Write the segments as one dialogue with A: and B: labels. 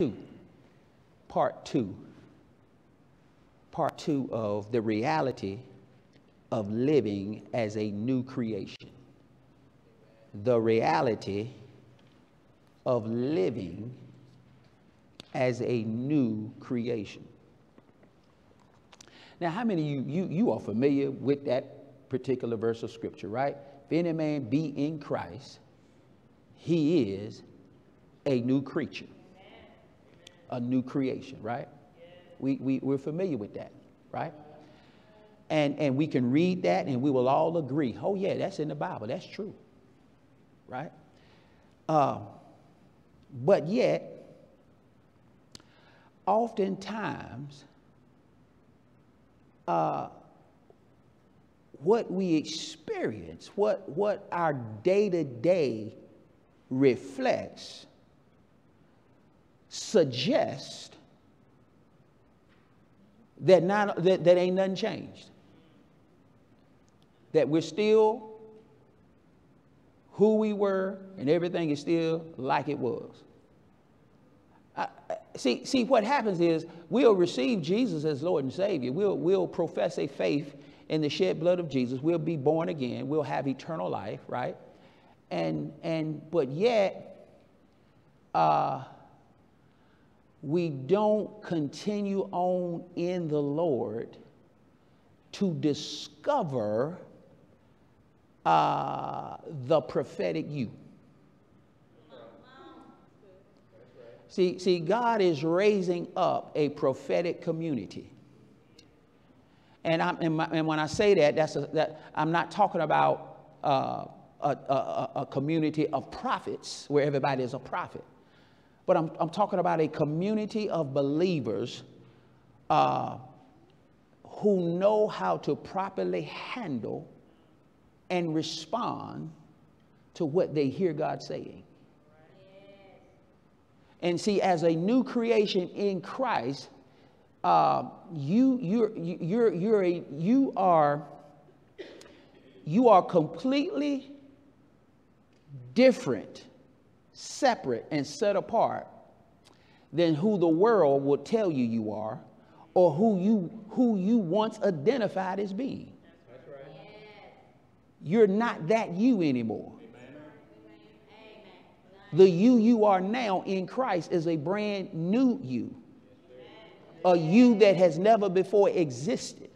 A: two. Part two. Part two of the reality of living as a new creation. The reality of living as a new creation. Now, how many of you, you, you are familiar with that particular verse of scripture, right? If any man be in Christ, he is a new creature, a new creation, right? We, we, we're familiar with that, right? And, and we can read that and we will all agree, oh, yeah, that's in the Bible, that's true, right? Uh, but yet, oftentimes, uh, what we experience, what, what our day to day reflects, suggests that, not, that, that ain't nothing changed. That we're still who we were and everything is still like it was. I, see, see, what happens is we'll receive Jesus as Lord and Savior. We'll, we'll profess a faith in the shed blood of Jesus. We'll be born again. We'll have eternal life, right? And, and but yet, uh, we don't continue on in the Lord to discover uh, the prophetic you. See, see, God is raising up a prophetic community. And, I'm, and, my, and when I say that, that's a, that, I'm not talking about uh, a, a, a, community of prophets where everybody is a prophet. But I'm, I'm talking about a community of believers uh, who know how to properly handle and respond to what they hear God saying. And see, as a new creation in Christ, uh, you, you're, you're, you're a, you, are, you are completely different, separate, and set apart than who the world will tell you you are or who you, who you once identified as being. That's right. You're not that you anymore. The you you are now in Christ is a brand new you, a you that has never before existed.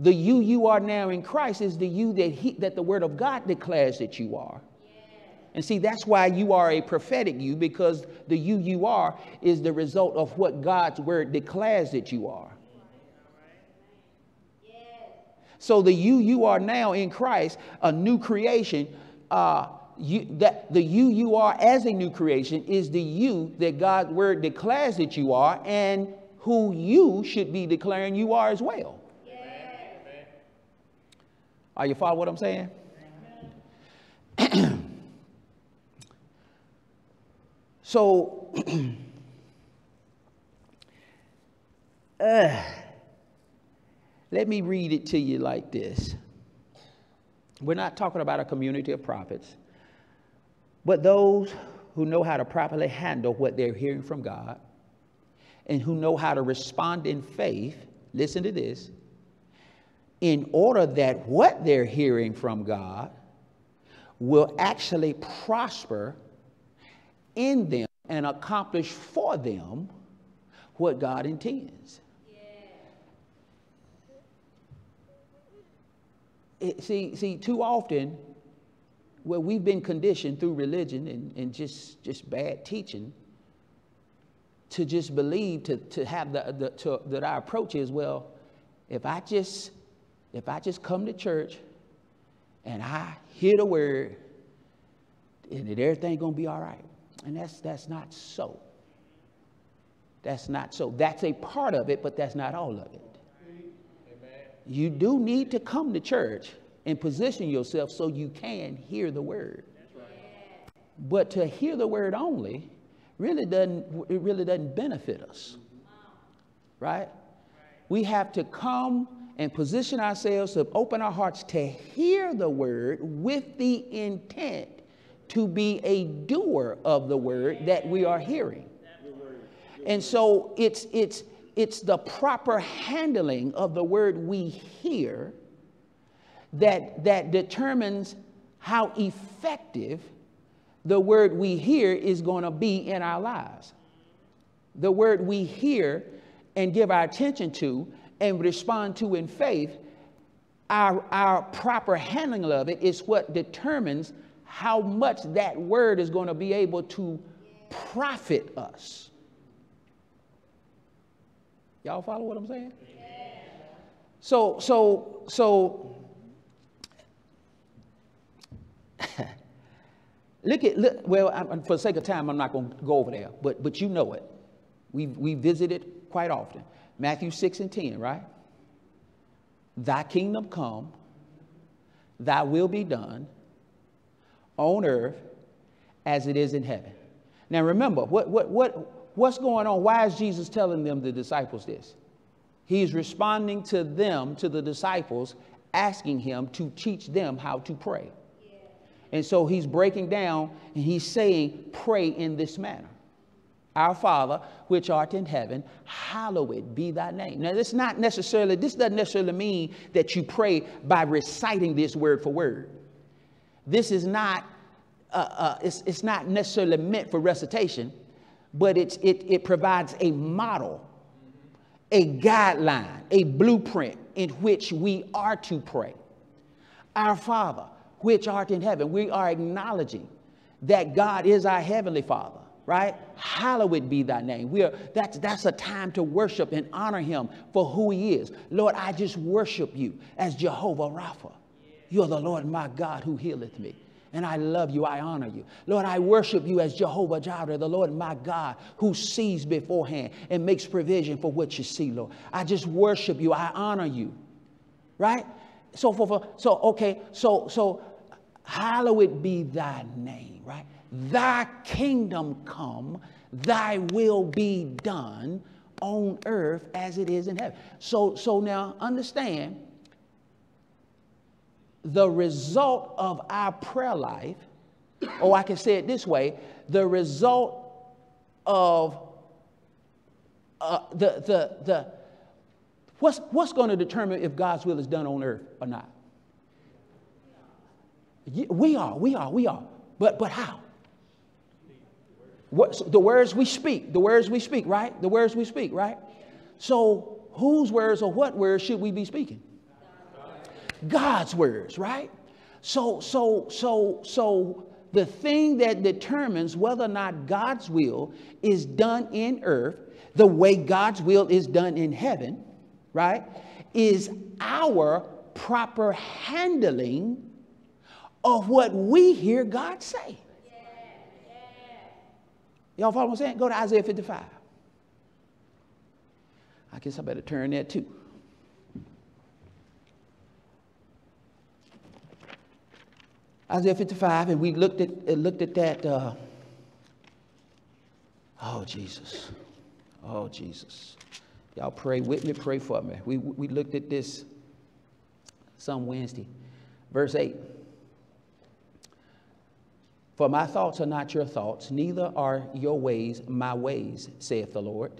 A: The you you are now in Christ is the you that, he, that the Word of God declares that you are. And see, that's why you are a prophetic you, because the you you are is the result of what God's Word declares that you are. So the you you are now in Christ, a new creation, uh, you, that the you you are as a new creation is the you that God's word declares that you are and who you should be declaring you are as well. Are you following what I'm saying? so uh, let me read it to you like this. We're not talking about a community of prophets, but those who know how to properly handle what they're hearing from God and who know how to respond in faith. Listen to this in order that what they're hearing from God will actually prosper in them and accomplish for them what God intends. it, see, see, too often, where we've been conditioned through religion and, and just, just bad teaching to just believe, to, to have the, the to, that our approach is, well, if I just, if I just come to church and I hear the word, and everything gonna be all right. And that's, that's not so. That's not so. That's a part of it, but that's not all of it you do need to come to church and position yourself so you can hear the word. But to hear the word only really doesn't it really doesn't benefit us. Right? We have to come and position ourselves to open our hearts to hear the word with the intent to be a doer of the word that we are hearing. And so it's, it's, it's the proper handling of the word we hear that, that determines how effective the word we hear is going to be in our lives. The word we hear and give our attention to and respond to in faith, our, our proper handling of it is what determines how much that word is going to be able to profit us. Y'all follow what I'm saying? So, so, so, look at, look, well, I'm, for the sake of time, I'm not going to go over there, but, but you know it. We, we visit it quite often. Matthew 6 and 10, right? Thy kingdom come, thy will be done on earth as it is in heaven. Now remember, what, what, what, what's going on? Why is Jesus telling them, the disciples, this? He's responding to them, to the disciples, asking him to teach them how to pray. And so he's breaking down and he's saying, pray in this manner. Our Father, which art in heaven, hallowed be thy name. Now, this not necessarily, this doesn't necessarily mean that you pray by reciting this word for word. This is not, uh, uh, it's, it's not necessarily meant for recitation, but it's, it, it provides a model, a guideline, a blueprint in which we are to pray. Our Father, which art in heaven, we are acknowledging that God is our heavenly Father right? Hallowed be thy name. We are, that's, that's a time to worship and honor him for who he is. Lord, I just worship you as Jehovah Rapha. You're the Lord my God who healeth me. And I love you, I honor you. Lord, I worship you as Jehovah Jireh, the Lord my God, who sees beforehand and makes provision for what you see, Lord. I just worship you, I honor you. Right? So for, for so okay, so so hallowed be thy name, right? Thy kingdom come, thy will be done on earth as it is in heaven. So, so now understand the result of our prayer life, or I can say it this way the result of uh, the, the, the, what's, what's going to determine if God's will is done on earth or not? We are, we are, we are. But, but how? What, the words we speak, the words we speak, right? The words we speak, right? So, whose words or what words should we be speaking? God's words, right? So, so, so, so the thing that determines whether or not God's will is done in earth, the way God's will is done in heaven, right, is our proper handling of what we hear God say. Y'all follow what I'm saying? Go to Isaiah 55. I guess I better turn there too. Isaiah 55, and we looked at, uh, looked at that. Uh, oh, Jesus. Oh, Jesus. Y'all pray with me, pray for me. We, we looked at this some Wednesday. Verse 8. For my thoughts are not your thoughts, neither are your ways my ways, saith the Lord.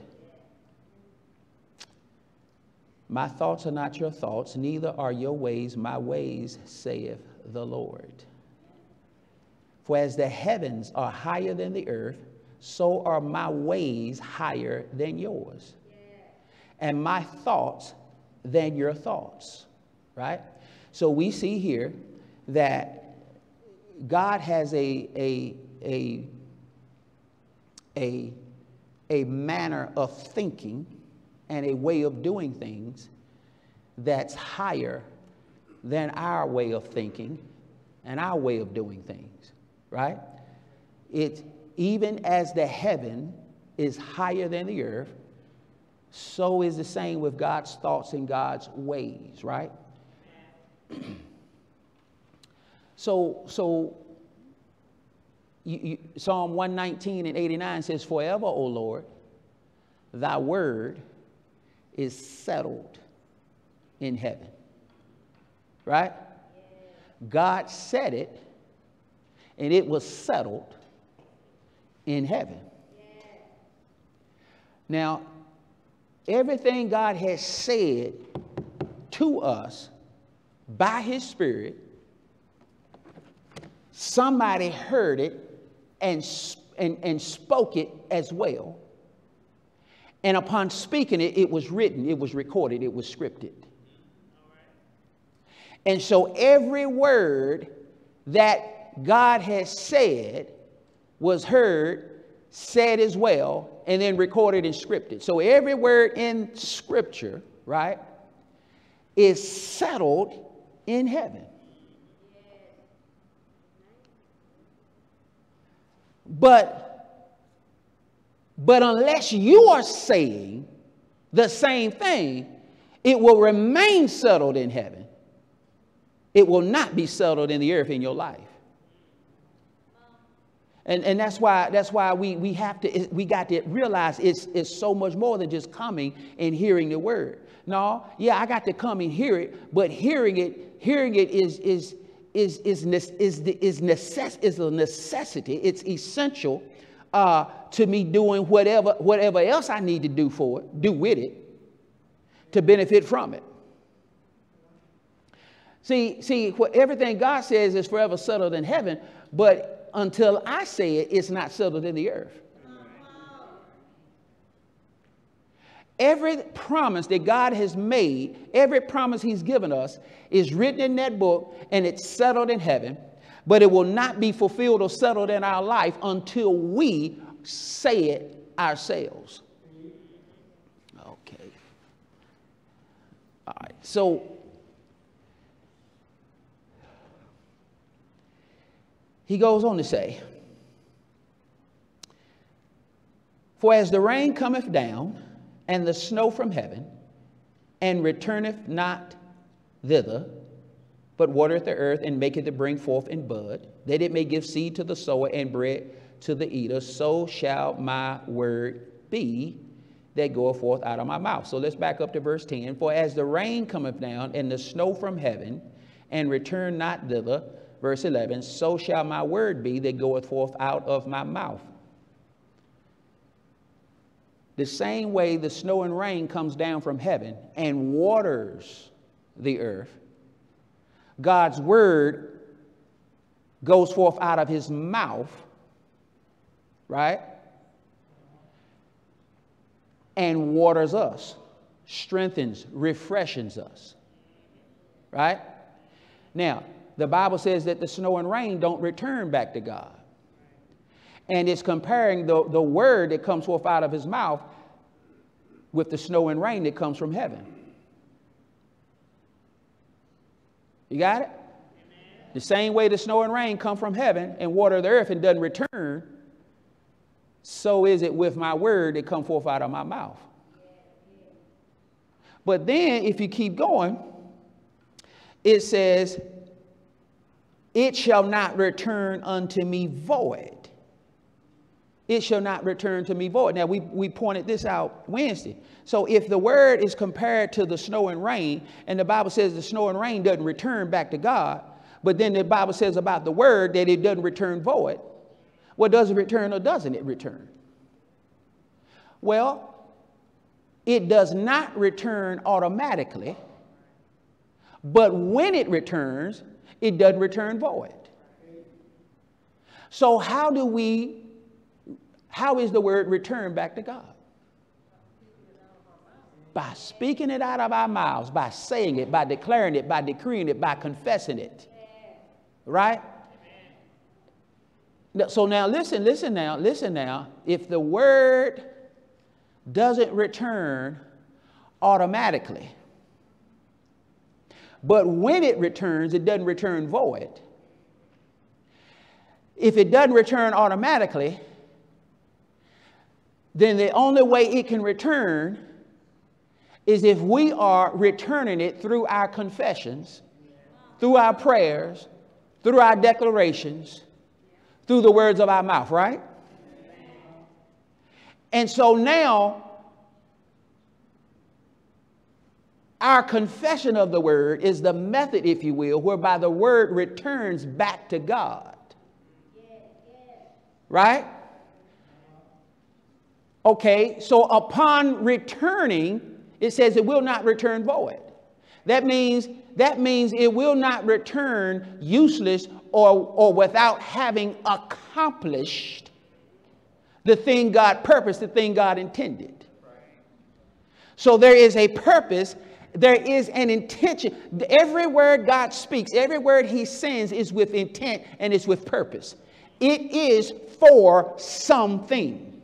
A: My thoughts are not your thoughts, neither are your ways my ways, saith the Lord. For as the heavens are higher than the earth, so are my ways higher than yours, and my thoughts than your thoughts. Right? So we see here that God has a, a, a, a, a manner of thinking and a way of doing things that's higher than our way of thinking and our way of doing things, right? It, even as the heaven is higher than the earth, so is the same with God's thoughts and God's ways, right? So, so you, you, Psalm 119 and 89 says, Forever, O Lord, thy word is settled in heaven. Right? God said it, and it was settled in heaven. Now, everything God has said to us by His Spirit, somebody heard it and, and, and spoke it as well. And upon speaking it, it was written, it was recorded, it was scripted. And so every word that God has said was heard, said as well, and then recorded and scripted. So every word in Scripture, right, is settled in heaven. But, but unless you are saying the same thing, it will remain settled in heaven. It will not be settled in the earth in your life. And, and that's why, that's why we, we have to, we got to realize it's, it's so much more than just coming and hearing the word. No, yeah, I got to come and hear it, but hearing it, hearing it is, is, is, is, is, is, is, necess- is a necessity. It's essential uh, to me doing whatever, whatever else I need to do for it, do with it, to benefit from it. See, see, what, everything God says is forever settled in heaven, but until I say it, it's not settled in the earth. Every promise that God has made, every promise He's given us, is written in that book and it's settled in heaven, but it will not be fulfilled or settled in our life until we say it ourselves. Okay. All right. So, He goes on to say, For as the rain cometh down, and the snow from heaven, and returneth not thither, but watereth the earth, and maketh it bring forth and bud, that it may give seed to the sower and bread to the eater, so shall my word be that goeth forth out of my mouth. So let's back up to verse 10. For as the rain cometh down, and the snow from heaven, and return not thither, Verse 11 So shall my word be that goeth forth out of my mouth. The same way the snow and rain comes down from heaven and waters the earth, God's word goes forth out of his mouth, right? And waters us, strengthens, refreshes us, right? Now, the Bible says that the snow and rain don't return back to God. And it's comparing the, the word that comes forth out of his mouth with the snow and rain that comes from heaven. You got it? Amen. The same way the snow and rain come from heaven and water the earth and doesn't return, so is it with my word that come forth out of my mouth. But then if you keep going, it says, it shall not return unto me void. It shall not return to me void. Now, we, we pointed this out Wednesday. So, if the word is compared to the snow and rain, and the Bible says the snow and rain doesn't return back to God, but then the Bible says about the word that it doesn't return void, well, does it return or doesn't it return? Well, it does not return automatically, but when it returns, it doesn't return void. So, how do we, how is the word returned back to God? By speaking it out of our mouths, by saying it, by declaring it, by decreeing it, by confessing it. Right? So now listen, listen now, listen now. If the word doesn't return automatically, but when it returns, it doesn't return void. If it doesn't return automatically, then the only way it can return is if we are returning it through our confessions, through our prayers, through our declarations, through the words of our mouth, right? And so now Our confession of the word is the method, if you will, whereby the word returns back to God. Right? Okay, so upon returning, it says it will not return void. That means that means it will not return useless or, or without having accomplished the thing God purposed, the thing God intended. So there is a purpose, there is an intention. Every word God speaks, every word He sends is with intent and it's with purpose. It is for something.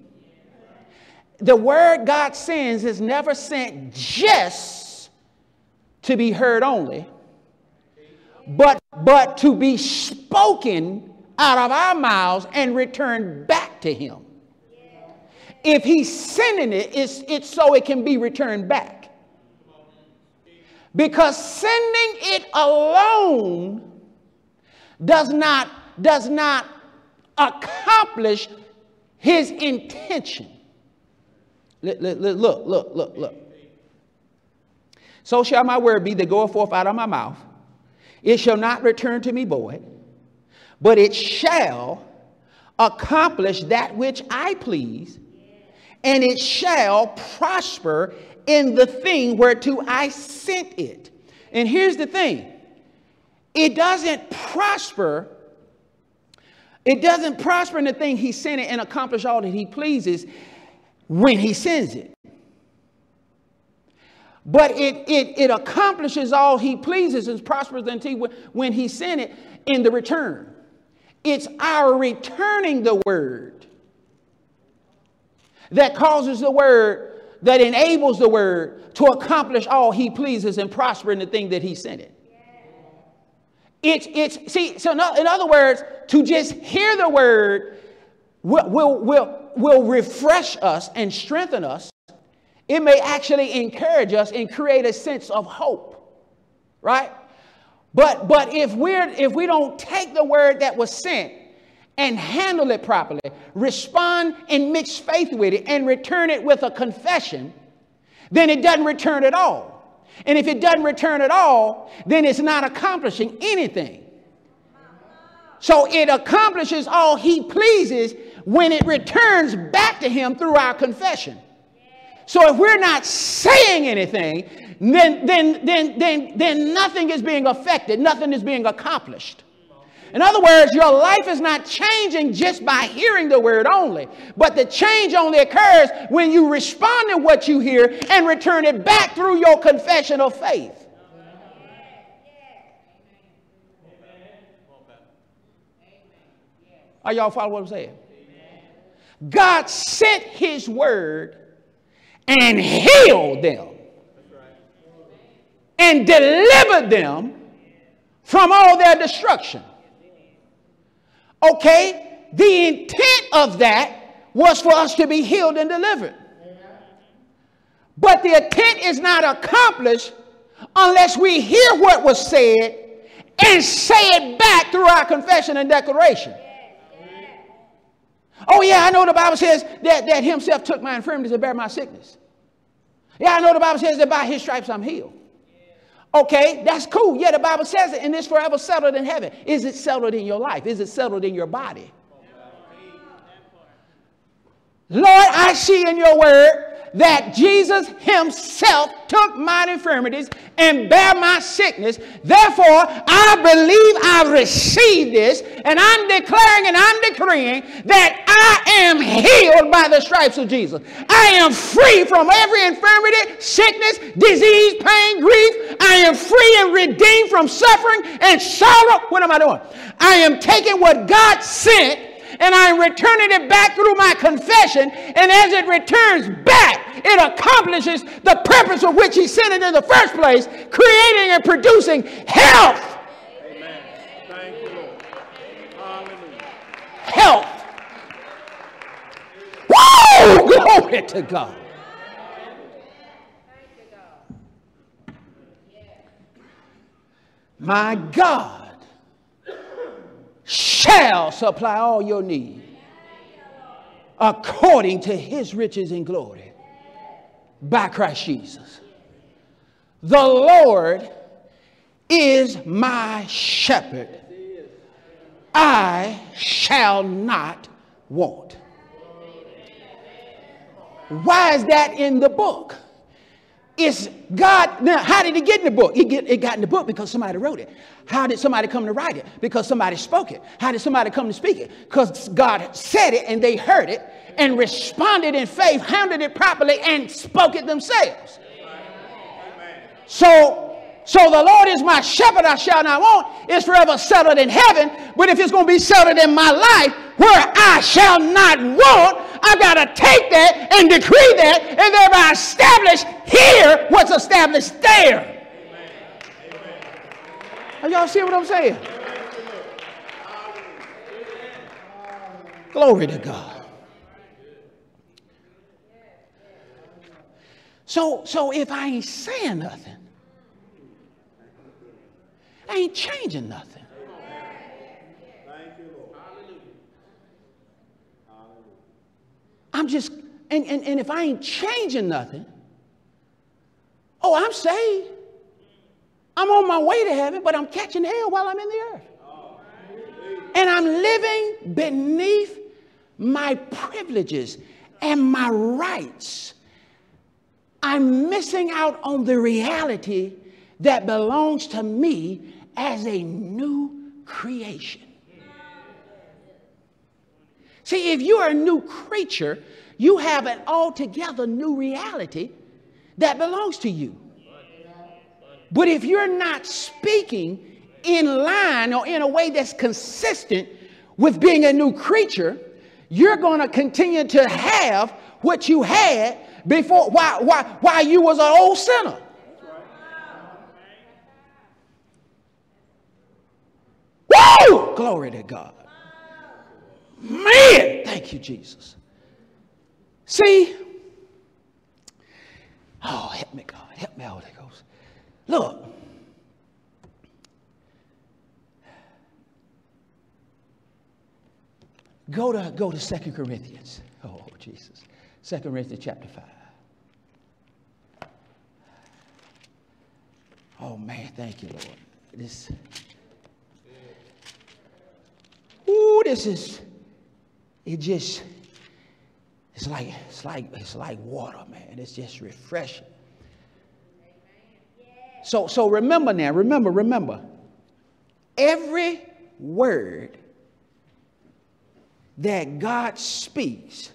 A: The word God sends is never sent just to be heard only, but, but to be spoken out of our mouths and returned back to Him. If He's sending it, it's, it's so it can be returned back. Because sending it alone does not, does not accomplish his intention. Look, look, look, look. So shall my word be that goeth forth out of my mouth. It shall not return to me void, but it shall accomplish that which I please, and it shall prosper in the thing whereto I sent it. And here's the thing it doesn't prosper it doesn't prosper in the thing he sent it and accomplish all that he pleases when he sends it. But it, it, it accomplishes all he pleases and prospers until when he sent it in the return. It's our returning the word that causes the word, that enables the word to accomplish all he pleases and prosper in the thing that he sent it. It's, it's, see, so in other words, to just hear the word will, will, will, will refresh us and strengthen us. It may actually encourage us and create a sense of hope, right? But, but if, we're, if we don't take the word that was sent and handle it properly, respond and mix faith with it, and return it with a confession, then it doesn't return at all. And if it doesn't return at all, then it's not accomplishing anything. So it accomplishes all he pleases when it returns back to him through our confession. So if we're not saying anything, then, then, then, then, then nothing is being affected, nothing is being accomplished. In other words, your life is not changing just by hearing the word only, but the change only occurs when you respond to what you hear and return it back through your confession of faith. Are y'all following what I'm saying? God sent his word and healed them and delivered them from all their destruction. Okay, the intent of that was for us to be healed and delivered. But the intent is not accomplished unless we hear what was said and say it back through our confession and declaration. Oh, yeah, I know the Bible says that, that Himself took my infirmities and bare my sickness. Yeah, I know the Bible says that by His stripes I'm healed. Okay, that's cool. Yeah, the Bible says it, and it's forever settled in heaven. Is it settled in your life? Is it settled in your body? Lord, I see in your word that Jesus himself took my infirmities and bare my sickness. Therefore, I believe I received this, and I'm declaring and I'm decreeing that I am healed by the stripes of Jesus. I am free from every infirmity, sickness, disease, pain, grief. I am free and redeemed from suffering and sorrow. What am I doing? I am taking what God sent and I'm returning it back through my confession. And as it returns back, it accomplishes the purpose of which He sent it in the first place, creating and producing health. Amen. Thank you. Hallelujah. Health. Whoa! Glory to God. My God shall supply all your need according to his riches and glory by Christ Jesus. The Lord is my shepherd. I shall not want. Why is that in the book? It's God. Now, how did it get in the book? It, get, it got in the book because somebody wrote it. How did somebody come to write it? Because somebody spoke it. How did somebody come to speak it? Because God said it and they heard it and responded in faith, handled it properly, and spoke it themselves. So so the Lord is my shepherd, I shall not want. It's forever settled in heaven. But if it's going to be settled in my life where I shall not want, I got to take that and decree that and thereby establish here what's established there. Are y'all see what I'm saying? Glory to God. So, so if I ain't saying nothing, I ain't changing nothing. I'm just, and, and, and if I ain't changing nothing, oh, I'm saved. I'm on my way to heaven, but I'm catching hell while I'm in the earth. And I'm living beneath my privileges and my rights. I'm missing out on the reality that belongs to me as a new creation. See, if you are a new creature, you have an altogether new reality that belongs to you. But if you're not speaking in line or in a way that's consistent with being a new creature, you're going to continue to have what you had before while, while, while you was an old sinner. Woo! Glory to God. Man, thank you, Jesus. See, oh, help me, God. Help me, Holy Ghost. Look. Go to, go to Second Corinthians. Oh, Jesus. Second Corinthians chapter 5. Oh, man, thank you, Lord. This. Ooh, this is, it just, it's like, it's like, it's like water, man. It's just refreshing. So, so remember now, remember, remember. Every word that God speaks,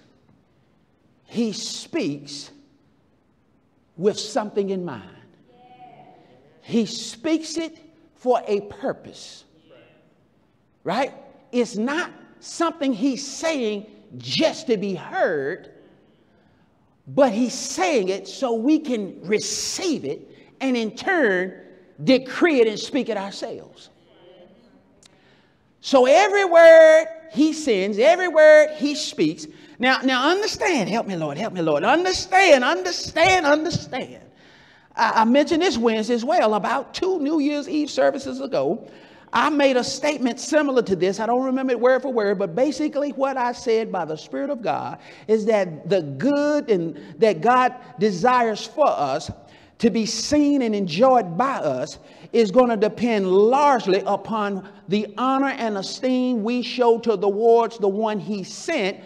A: He speaks with something in mind. He speaks it for a purpose. Right? It's not something he's saying just to be heard, but he's saying it so we can receive it and in turn decree it and speak it ourselves. So every word he sends, every word he speaks. Now, now understand, help me, Lord, help me, Lord. Understand, understand, understand. I, I mentioned this Wednesday as well, about two New Year's Eve services ago. I made a statement similar to this. I don't remember it word for word, but basically what I said by the Spirit of God is that the good and that God desires for us to be seen and enjoyed by us is going to depend largely upon the honor and esteem we show to the the one he sent,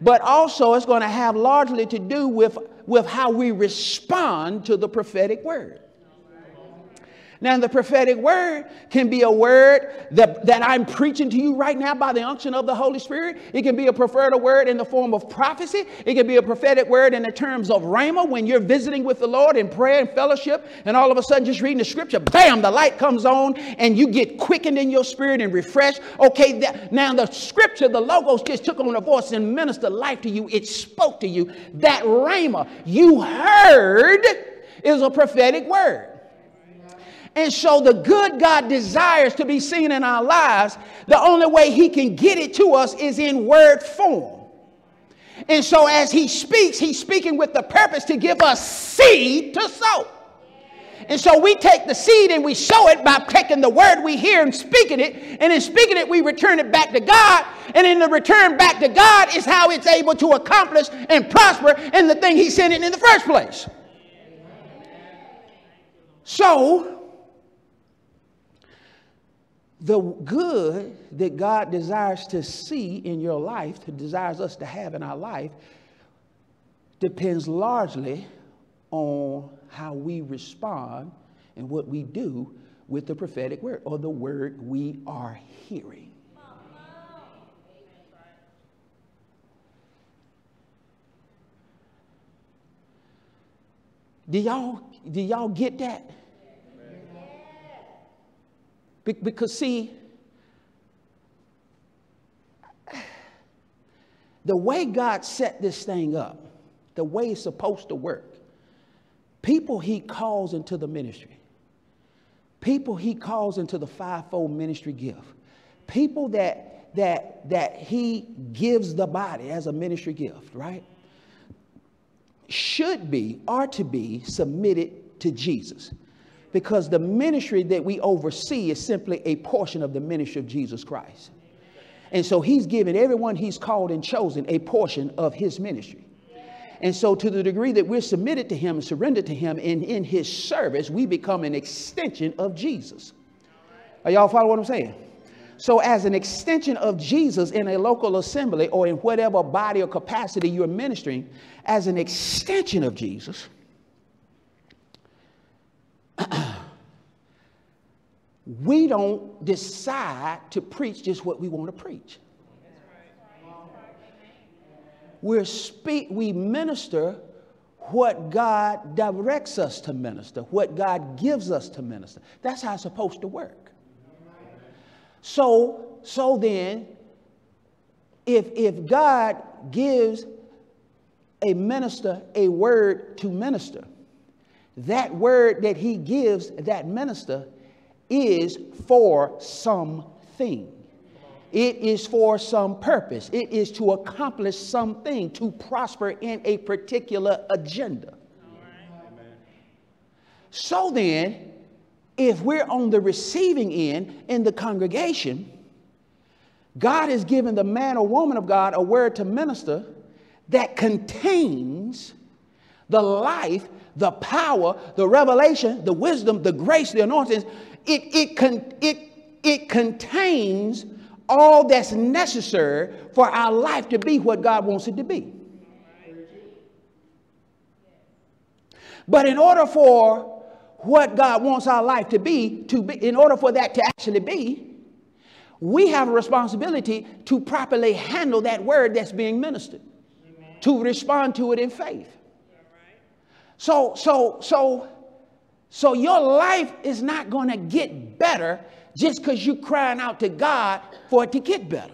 A: but also it's going to have largely to do with, with how we respond to the prophetic word. Now, the prophetic word can be a word that, that I'm preaching to you right now by the unction of the Holy Spirit. It can be a prophetic word in the form of prophecy. It can be a prophetic word in the terms of rhema when you're visiting with the Lord in prayer and fellowship, and all of a sudden just reading the scripture, bam, the light comes on, and you get quickened in your spirit and refreshed. Okay, that, now the scripture, the logos just took on a voice and ministered life to you. It spoke to you. That rhema you heard is a prophetic word. And so the good God desires to be seen in our lives, the only way he can get it to us is in word form. And so as he speaks, he's speaking with the purpose to give us seed to sow. And so we take the seed and we sow it by taking the word we hear and speaking it. And in speaking it, we return it back to God. And in the return back to God is how it's able to accomplish and prosper in the thing he sent it in the first place. So the good that God desires to see in your life, desires us to have in our life, depends largely on how we respond and what we do with the prophetic word or the word we are hearing. Do y'all, do y'all get that? Be- because, see, the way God set this thing up, the way it's supposed to work, people he calls into the ministry, people he calls into the fivefold ministry gift, people that, that, that he gives the body as a ministry gift, right? should be, are to be submitted to Jesus. Because the ministry that we oversee is simply a portion of the ministry of Jesus Christ. And so he's given everyone he's called and chosen a portion of his ministry. And so, to the degree that we're submitted to him and surrendered to him and in his service, we become an extension of Jesus. Are y'all follow what I'm saying? So, as an extension of Jesus in a local assembly or in whatever body or capacity you're ministering, as an extension of Jesus, we don't decide to preach just what we want to preach. We're speak, we minister what God directs us to minister, what God gives us to minister. That's how it's supposed to work. So, so then, if, if God gives a minister a word to minister, that word that he gives that minister is for something. It is for some purpose. It is to accomplish something, to prosper in a particular agenda. So then, if we're on the receiving end in the congregation, God has given the man or woman of God a word to minister that contains the life, the power, the revelation, the wisdom, the grace, the anointing. It, it, con- it, it contains all that's necessary for our life to be what God wants it to be. But in order for what God wants our life to be, to be, in order for that to actually be, we have a responsibility to properly handle that word that's being ministered, Amen. to respond to it in faith. So, so, so, so your life is not going to get better just because you're crying out to God for it to get better.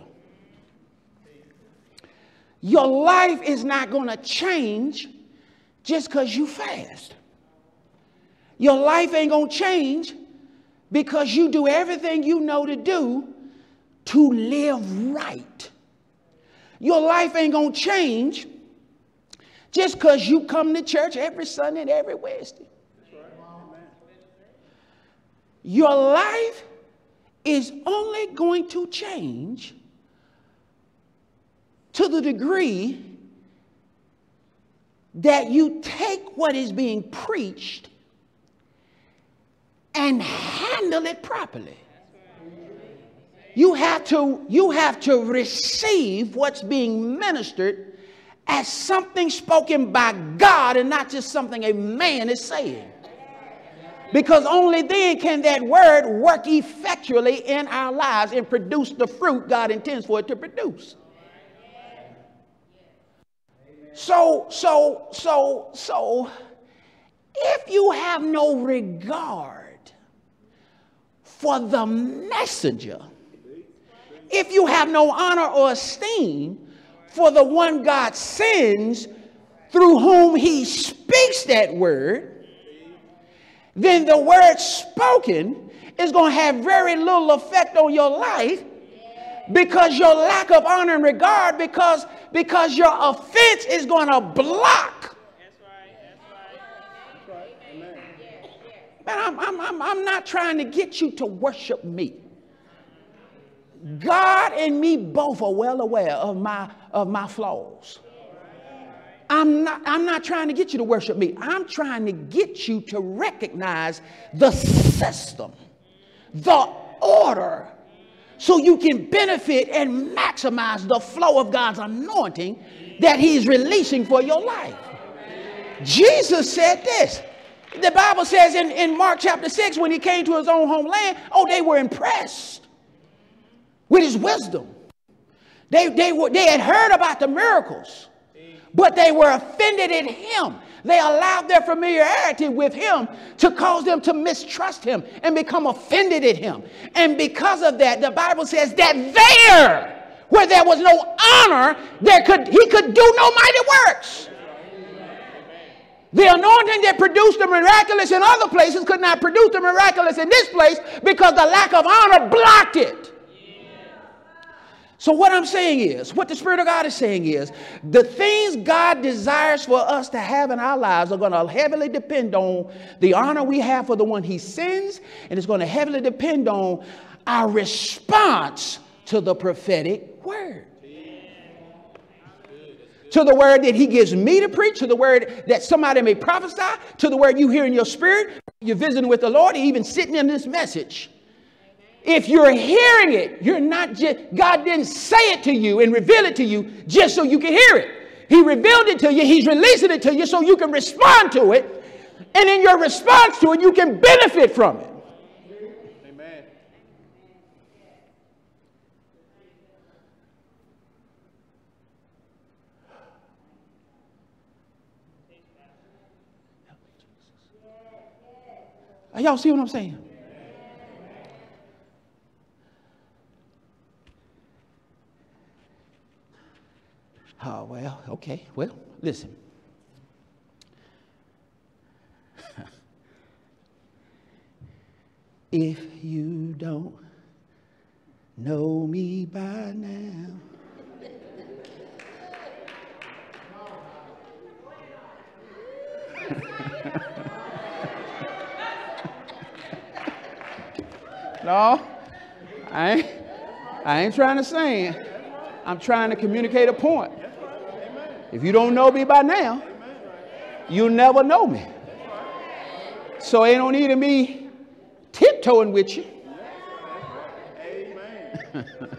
A: Your life is not going to change just because you fast. Your life ain't going to change because you do everything you know to do to live right. Your life ain't going to change just because you come to church every Sunday and every Wednesday. Your life is only going to change to the degree that you take what is being preached and handle it properly. You have to, you have to receive what's being ministered as something spoken by God and not just something a man is saying. Because only then can that word work effectually in our lives and produce the fruit God intends for it to produce. So, so, so, so, if you have no regard for the messenger. If you have no honor or esteem for the one God sends through whom he speaks that word, then the word spoken is going to have very little effect on your life because your lack of honor and regard because because your offense is going to block Man, I'm, I'm, I'm, I'm not trying to get you to worship me. God and me both are well aware of my, of my flaws. I'm not, I'm not trying to get you to worship me. I'm trying to get you to recognize the system, the order, so you can benefit and maximize the flow of God's anointing that He's releasing for your life. Jesus said this. The Bible says in, in Mark chapter 6, when he came to his own homeland, oh, they were impressed with his wisdom. They, they, were, they had heard about the miracles, but they were offended at him. They allowed their familiarity with him to cause them to mistrust him and become offended at him. And because of that, the Bible says that there, where there was no honor, there could, he could do no mighty works. The anointing that produced the miraculous in other places could not produce the miraculous in this place because the lack of honor blocked it. So, what I'm saying is, what the Spirit of God is saying is, the things God desires for us to have in our lives are going to heavily depend on the honor we have for the one He sends, and it's going to heavily depend on our response to the prophetic word. To the word that He gives me to preach, to the word that somebody may prophesy, to the word you hear in your spirit, you're visiting with the Lord, even sitting in this message. If you're hearing it, you're not just, God didn't say it to you and reveal it to you just so you can hear it. He revealed it to you, He's releasing it to you so you can respond to it. And in your response to it, you can benefit from it. Amen. Y'all see what I'm saying? Oh, well, okay. Well, listen. if you don't know me by now, no, I ain't, I ain't trying to sing. I'm trying to communicate a point. If you don't know me by now, you'll never know me. So ain't no need of me tiptoeing with you. Amen.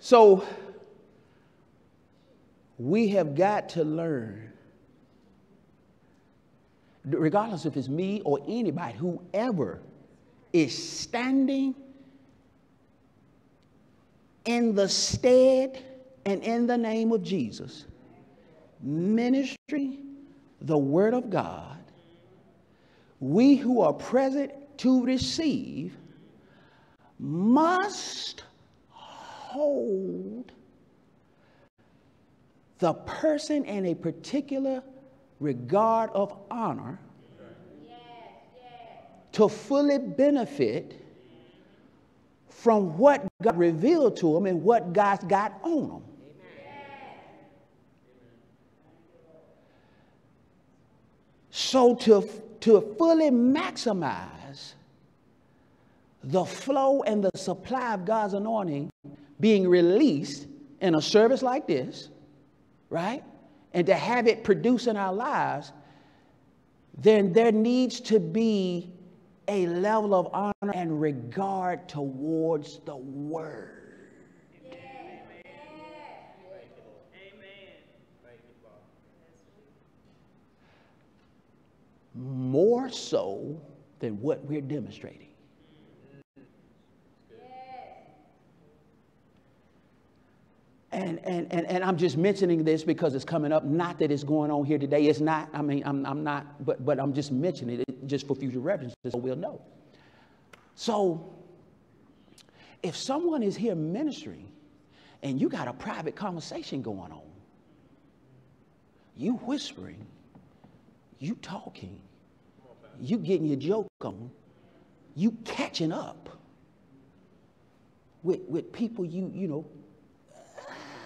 A: so we have got to learn regardless if it's me or anybody, whoever is standing in the stead and in the name of Jesus, ministry the word of God, we who are present to receive must hold the person in a particular regard of honor to fully benefit from what God revealed to them and what God's got on them. So to, to fully maximize the flow and the supply of God's anointing being released in a service like this, right? And to have it produce in our lives, then there needs to be a level of honor and regard towards the word. More so than what we're demonstrating. And, and, and, and I'm just mentioning this because it's coming up. Not that it's going on here today. It's not. I mean, I'm, I'm not, but, but I'm just mentioning it just for future reference so we'll know. So if someone is here ministering and you got a private conversation going on, you whispering, you talking, you getting your joke on, you catching up with, with people you, you know,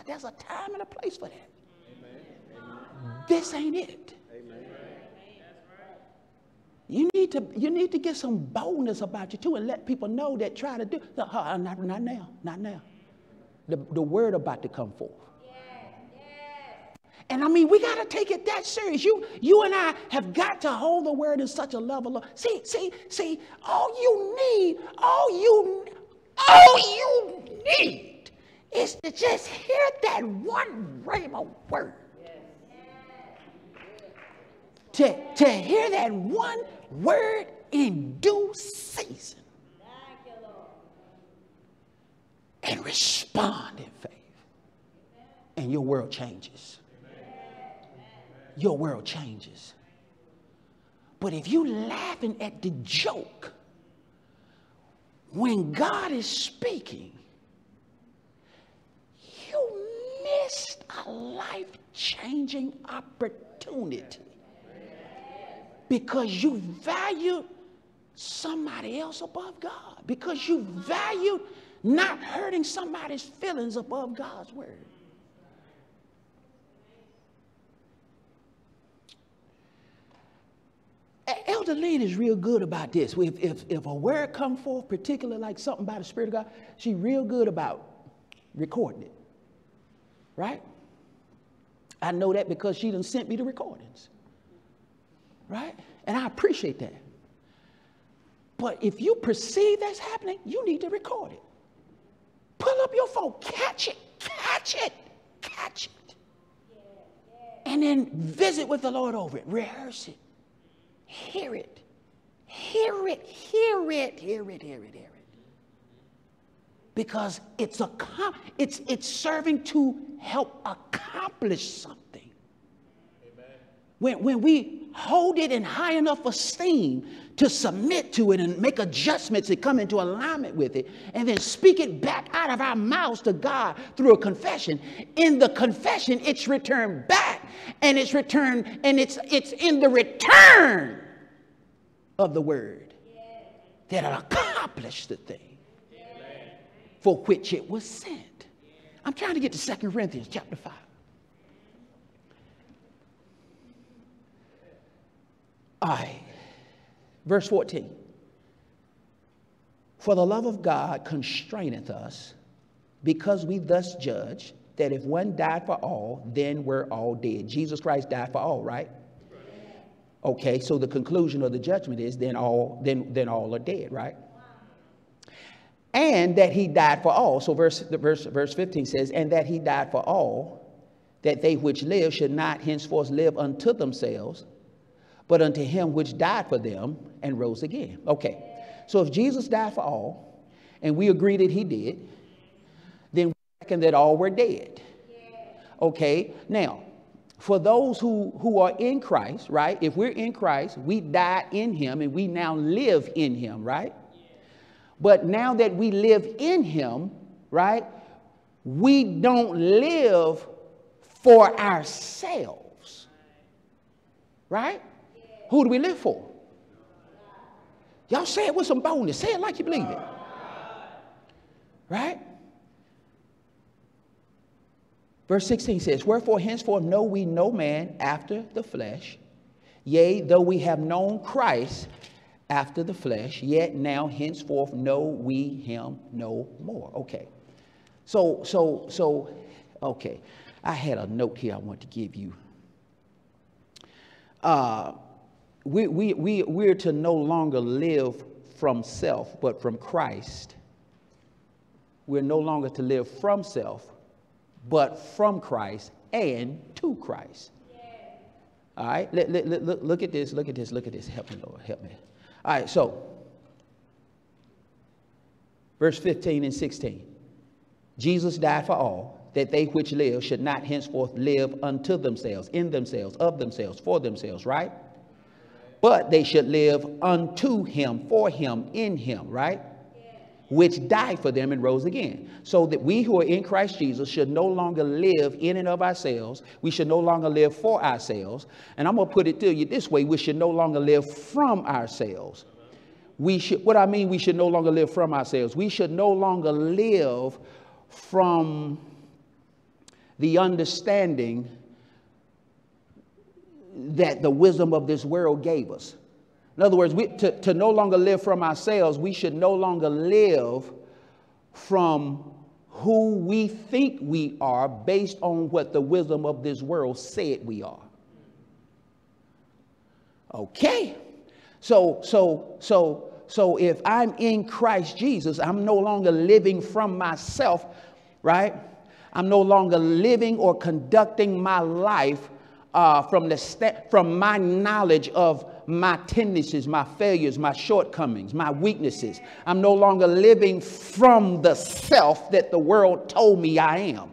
A: there's a time and a place for that. Amen. This ain't it. Amen. You need to you need to get some boldness about you too, and let people know that try to do. No, uh, not, not now, not now. The, the word about to come forth. And I mean, we got to take it that serious. You, you and I have got to hold the word in such a level of, see, see, see, all you need, all you, all you need is to just hear that one rhema word. To, to hear that one word in due season. And respond in faith. And your world changes your world changes. But if you laughing at the joke when God is speaking, you a life-changing opportunity because you valued somebody else above God, because you valued not hurting somebody's feelings above God's word. Elder Lane is real good about this. If, if, if a word come forth, particularly like something by the Spirit of God, she real good about recording it. Right? I know that because she done sent me the recordings. Right? And I appreciate that. But if you perceive that's happening, you need to record it. Pull up your phone, catch it, catch it, catch it. And then visit with the Lord over it, rehearse it hear it. Hear it, hear it, hear it, hear it, hear it. Because it's, a, it's, it's serving to help accomplish something. When, when we hold it in high enough esteem to submit to it and make adjustments and come into alignment with it, and then speak it back out of our mouths to God through a confession, in the confession, it's returned back and it's returned, and it's, it's in the return of the word that accomplished the thing for which it was sent. I'm trying to get to Second Corinthians chapter 5. All right, verse 14. For the love of God constraineth us, because we thus judge that if one died for all, then we're all dead. Jesus Christ died for all, right? Okay, so the conclusion of the judgment is then all then then all are dead, right? And that he died for all. So verse verse verse 15 says, and that he died for all, that they which live should not henceforth live unto themselves, but unto him which died for them and rose again. Okay. So if Jesus died for all, and we agree that he did, then we reckon that all were dead. Okay, now for those who, who are in Christ, right? If we're in Christ, we die in him and we now live in him, right? But now that we live in him, right, we don't live for ourselves, right? Who do we live for? Y'all say it with some boldness. Say it like you believe it. Right? Verse 16 says, Wherefore henceforth know we no man after the flesh. Yea, though we have known Christ after the flesh, yet now henceforth know we him no more. Okay. So, so, so, okay. I had a note here I want to give you. Uh, we, we, we, we're to no longer live from self, but from Christ. We're no longer to live from self, but from Christ and to Christ. All right, let, let, let, look, look at this, look at this, look at this. Help me, Lord, help me. All right, so verse 15 and 16. Jesus died for all, that they which live should not henceforth live unto themselves, in themselves, of themselves, for themselves, right? But they should live unto him, for him, in him, right? Which died for them and rose again. So that we who are in Christ Jesus should no longer live in and of ourselves. We should no longer live for ourselves. And I'm going to put it to you this way we should no longer live from ourselves. We should, what I mean, we should no longer live from ourselves. We should no longer live from the understanding that the wisdom of this world gave us. In other words, we, to, to no longer live from ourselves, we should no longer live from who we think we are based on what the wisdom of this world said we are. Okay. So, so, so, so if I'm in Christ Jesus, I'm no longer living from myself, right? I'm no longer living or conducting my life uh, from, the st- from my knowledge of my tendencies, my failures, my shortcomings, my weaknesses. I'm no longer living from the self that the world told me I am.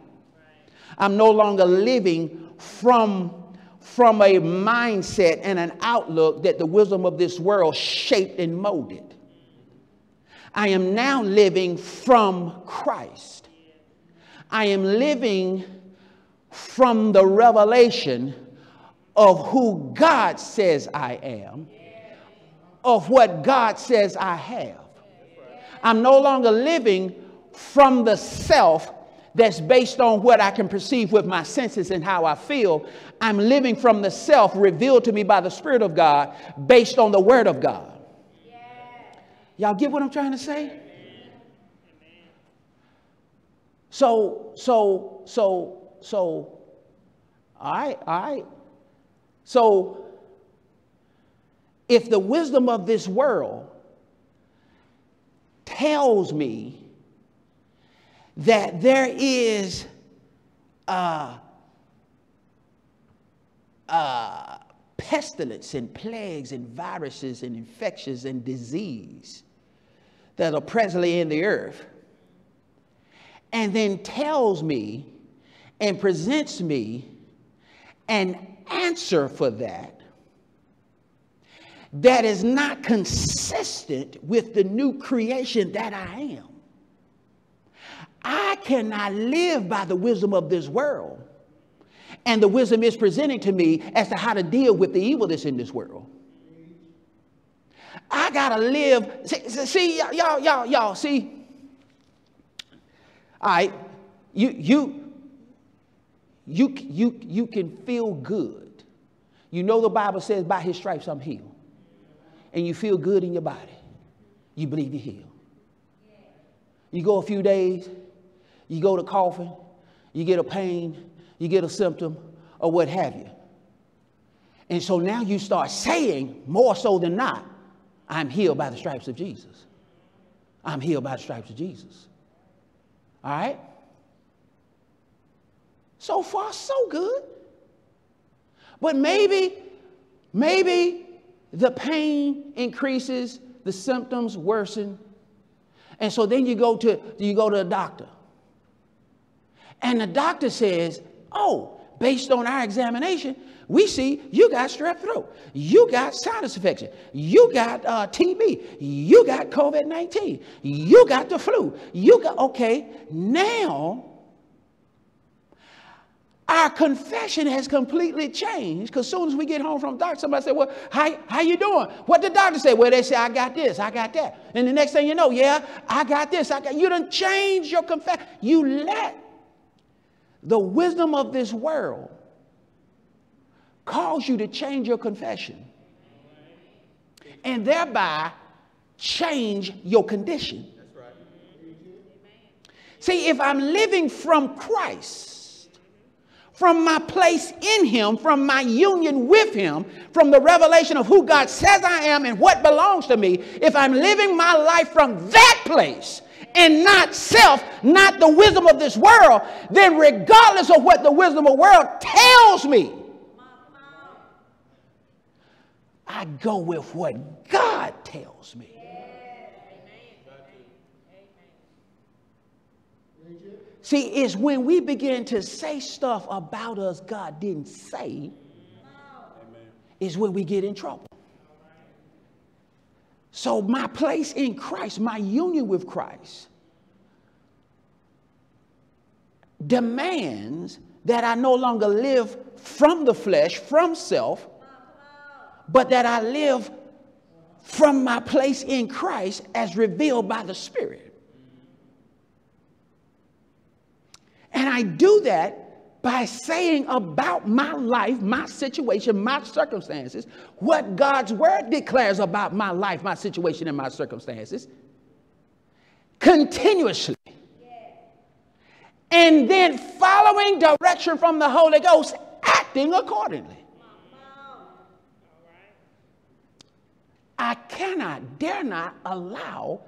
A: I'm no longer living from, from a mindset and an outlook that the wisdom of this world shaped and molded. I am now living from Christ. I am living from the revelation of who God says I am, of what God says I have. I'm no longer living from the self that's based on what I can perceive with my senses and how I feel. I'm living from the self revealed to me by the Spirit of God based on the Word of God. Y'all get what I'm trying to say? So, so, so, so, all right. So, if the wisdom of this world tells me that there is pestilence and plagues and viruses and infections and disease that are presently in the earth, and then tells me and presents me an answer for that that is not consistent with the new creation that I am. I cannot live by the wisdom of this world. And the wisdom is presenting to me as to how to deal with the evil that's in this world. I gotta live. See, see y'all, y'all, y'all, see. All right, you, you, you, you, you can feel good. You know the Bible says, by his stripes I'm healed. And you feel good in your body. You believe you're healed. You go a few days, you go to coughing, you get a pain, you get a symptom, or what have you. And so now you start saying, more so than not, I'm healed by the stripes of Jesus. I'm healed by the stripes of Jesus. All right? So far, so good. But maybe, maybe the pain increases, the symptoms worsen. And so then you go to you go to a doctor. And the doctor says, "Oh, based on our examination, we see you got strep throat, you got sinus infection, you got uh, TB, you got COVID 19, you got the flu, you got, okay, now our confession has completely changed because soon as we get home from doctor, somebody say, well, how, how you doing? What did the doctor say? Well, they say, I got this, I got that. And the next thing you know, yeah, I got this, I got, you done change your confession. You let the wisdom of this world cause you to change your confession and thereby change your condition. See, if I'm living from Christ, from my place in Him, from my union with Him, from the revelation of who God says I am and what belongs to me, if I'm living my life from that place and not self, not the wisdom of this world, then regardless of what the wisdom of the world tells me, I go with what God tells me. See, it's when we begin to say stuff about us God didn't say, is when we get in trouble. So, my place in Christ, my union with Christ, demands that I no longer live from the flesh, from self, but that I live from my place in Christ as revealed by the Spirit. And I do that by saying about my life, my situation, my circumstances, what God's word declares about my life, my situation, and my circumstances continuously. and then following direction from the Holy Ghost, acting accordingly. I cannot, dare not allow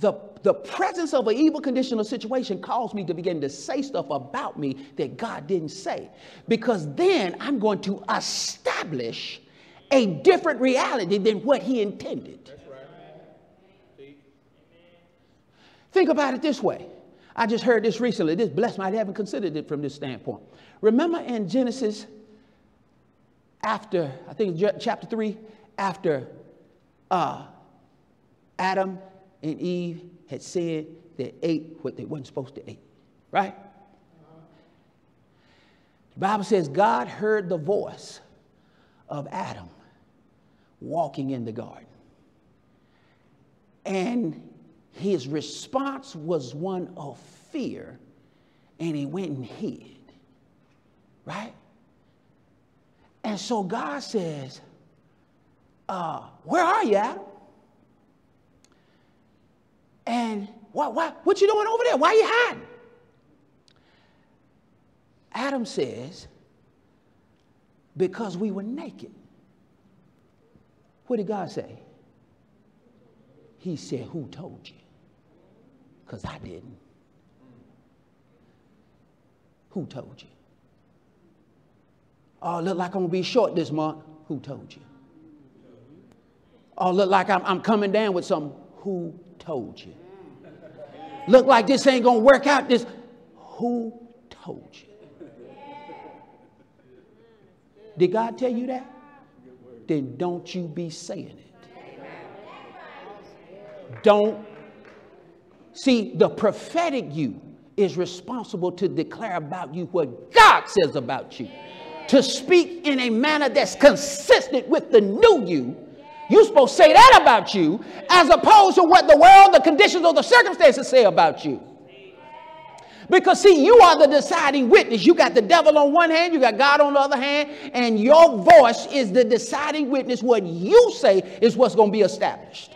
A: the, the presence of an evil conditional situation cause me to begin to say stuff about me that God didn't say. Because then I'm going to establish a different reality than what He intended. Think about it this way. I just heard this recently. This blessed me. I haven't considered it from this standpoint. Remember in Genesis, after, I think chapter 3, after uh, Adam and Eve had said they ate what they weren't supposed to eat, right? The Bible says God heard the voice of Adam walking in the garden. And his response was one of fear, and he went and hid. Right? And so God says, uh, Where are you, Adam? And what, what, what you doing over there? Why you hiding? Adam says, Because we were naked. What did God say? He said, Who told you? Because I didn't. Who told you? Oh, look like I'm gonna be short this month. Who told you? Oh, look like I'm, I'm coming down with something. Who told you? Look like this ain't gonna work out. This. Who told you? Did God tell you that? Then don't you be saying it. Don't See, the prophetic you is responsible to declare about you what God says about you. To speak in a manner that's consistent with the new you. You're supposed to say that about you as opposed to what the world, the conditions, or the circumstances say about you. Because, see, you are the deciding witness. You got the devil on one hand, you got God on the other hand, and your voice is the deciding witness. What you say is what's going to be established.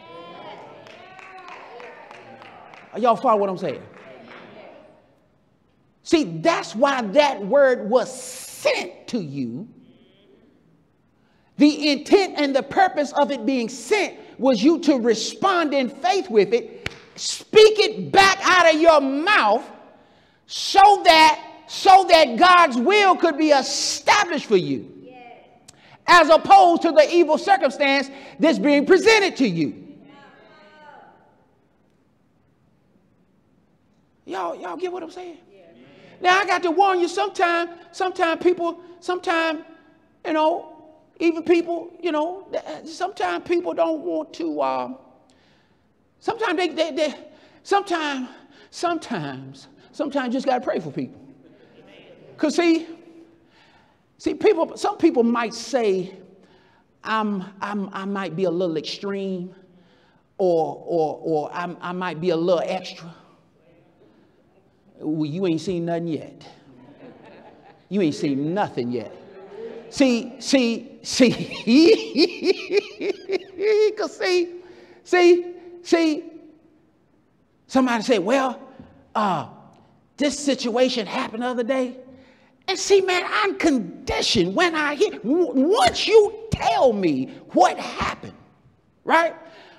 A: Are y'all follow what I'm saying? See, that's why that word was sent to you. The intent and the purpose of it being sent was you to respond in faith with it, speak it back out of your mouth so that so that God's will could be established for you. As opposed to the evil circumstance that's being presented to you. Y'all, y'all get what I'm saying? Yeah. Now I got to warn you, sometimes, sometimes people, sometimes, you know, even people, you know, sometimes people don't want to, uh, sometimes they, they, they sometimes, sometimes, sometimes just got to pray for people. Because see, see, people, some people might say, I'm, I'm, I might be a little extreme or, or, or I'm, I might be a little extra. Well, you ain't seen nothing yet. You ain't seen nothing yet. See, see, see, because see, see, see, somebody say, well, uh, this situation happened the other day. And see, man, I'm conditioned when I hear, once you tell me what happened, right?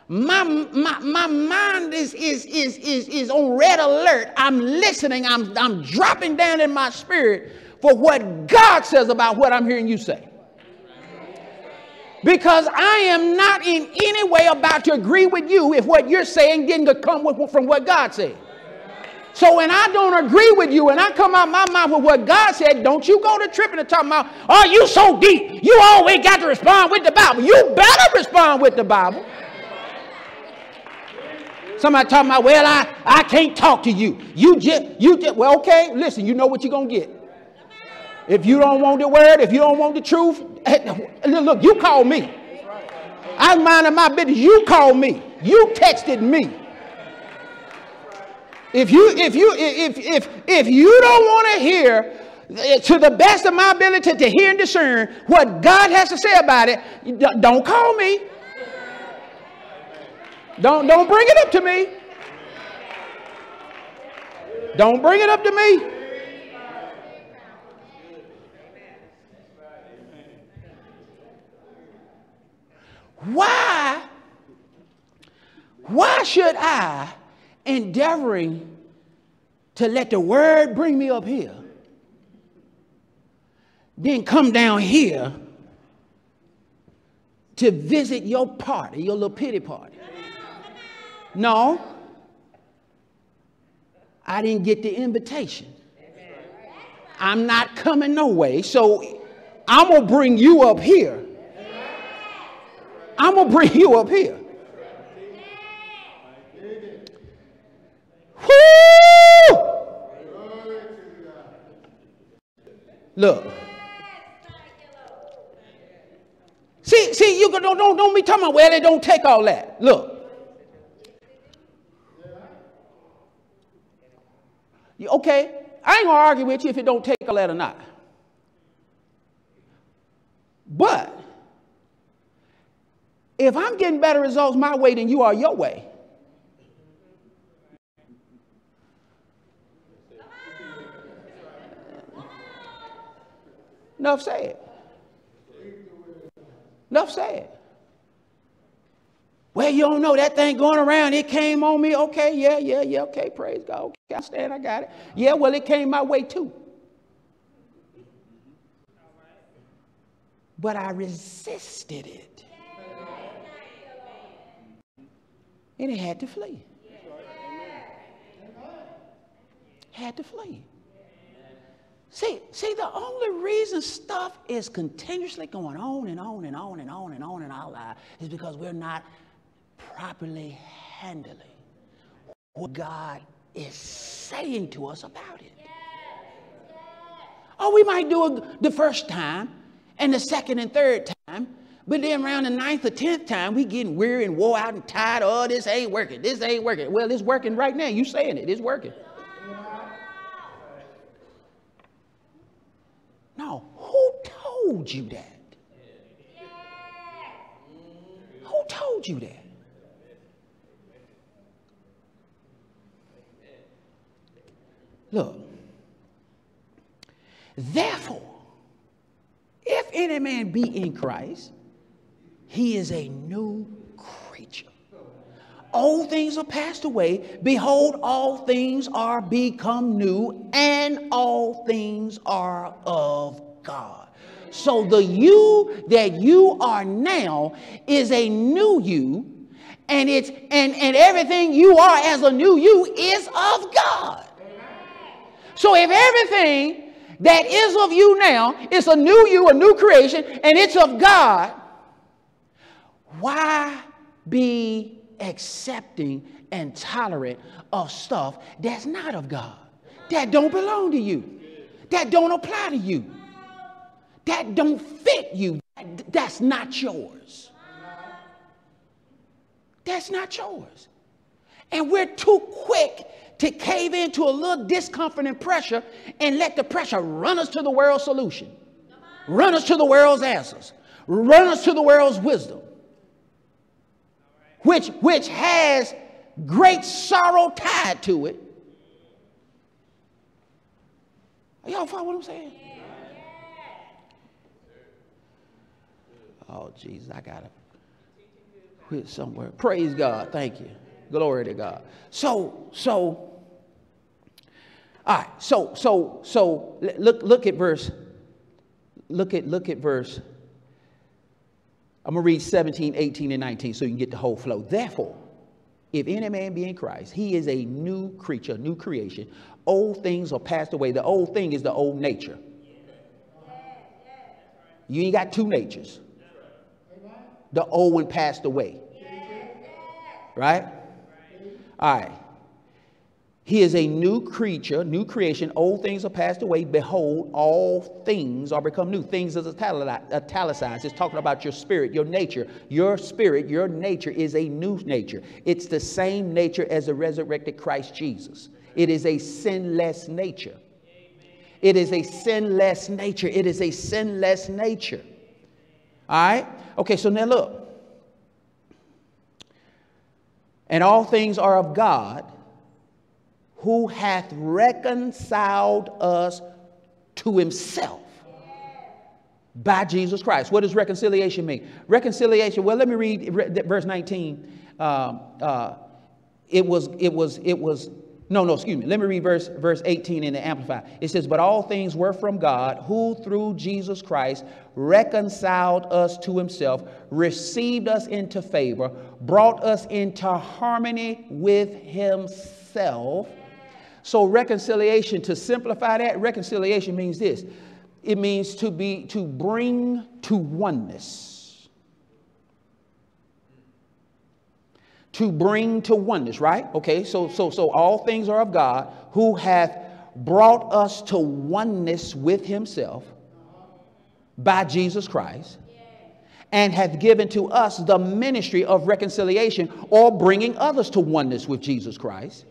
A: my, my, my mind is, is, is, is, is on red alert. I'm listening. I'm, I'm dropping down in my spirit for what God says about what I'm hearing you say. Because I am not in any way about to agree with you if what you're saying didn't come with, from what God said. So when I don't agree with you and I come out my mouth with what God said, don't you go to tripping and talking about, oh, you so deep. You always got to respond with the Bible. You better respond with the Bible. Somebody talking about, well, I, I can't talk to you. You just, you just, well, okay, listen, you know what you're going to get. If you don't want the word, if you don't want the truth, look, you call me. I'm minding my business. You call me. You texted me. If you, if you, if, if, if you don't want to hear eh, to the best of my ability to hear and discern what God has to say about it, don't call me. Don't, don't bring it up to me. Don't bring it up to me. Why Why should I, endeavoring to let the word bring me up here, then come down here to visit your party, your little pity party? No, I didn't get the invitation. I'm not coming no way. So I'm going to bring you up here. I'm going to bring you up here. Look. See, see, you don't, don't, don't be talking about, well, they don't take all that. Look. Okay, I ain't gonna argue with you if it don't take all that or not. But if I'm getting better results my way than you are your way, enough said. Enough said. Well, you don't know that thing going around. It came on me. Okay, yeah, yeah, yeah. Okay, praise God. Okay, I stand. I got it. Yeah, well, it came my way too. But I resisted it. And it had to flee. Had to flee. See, see, the only reason stuff is continuously going on and on and on and on and on in our life is because we're not properly handling what God is saying to us about it. Oh, we might do it the first time and the second and third time, but then around the ninth or tenth time, we getting weary and wore out and tired. Oh, this ain't working. This ain't working. Well, it's working right now. You saying it. It's working. No, who told you that? Who told you that? Look. Therefore, if any man be in Christ, he is a new creature. Old things are passed away. Behold, all things are become new, and all things are of God. So the you that you are now is a new you, and it's and, and everything you are as a new you is of God. So if everything that is of you now is a new you, a new creation, and it's of God, why be accepting and tolerant of stuff that's not of God? That don't belong to you. That don't apply to you. That don't fit you. That's not yours. That's not yours. And we're too quick to cave into a little discomfort and pressure and let the pressure run us to the world's solution, run us to the world's answers, run us to the world's wisdom, which, which has great sorrow tied to it. Are y'all follow what I'm saying? Oh, Jesus, I got to quit somewhere. Praise God. Thank you. Glory to God. So, so, all right. So, so, so look, look at verse. Look at, look at verse. I'm going to read 17, 18, and 19 so you can get the whole flow. Therefore, if any man be in Christ, he is a new creature, new creation. Old things are passed away. The old thing is the old nature. You ain't got two natures. The old one passed away. Right? All right. He is a new creature, new creation. Old things are passed away. Behold, all things are become new. Things is italicized. It's talking about your spirit, your nature. Your spirit, your nature is a new nature. It's the same nature as the resurrected Christ Jesus. It is a sinless nature. It is a sinless nature. It is a sinless nature. All right? Okay, so now look. And all things are of God who hath reconciled us to himself by Jesus Christ. What does reconciliation mean? Reconciliation, well, let me read verse 19. Um, uh, it was, it was, it was, no, no, excuse me. Let me read verse, verse 18 in the Amplified. It says, But all things were from God, who through Jesus Christ reconciled us to himself, received us into favor, brought us into harmony with himself. So, reconciliation, to simplify that, reconciliation means this it means to be, to bring to oneness to bring to oneness, right? Okay, so so so all things are of God who hath brought us to oneness with himself by Jesus Christ and hath given to us the ministry of reconciliation or bringing others to oneness with Jesus Christ.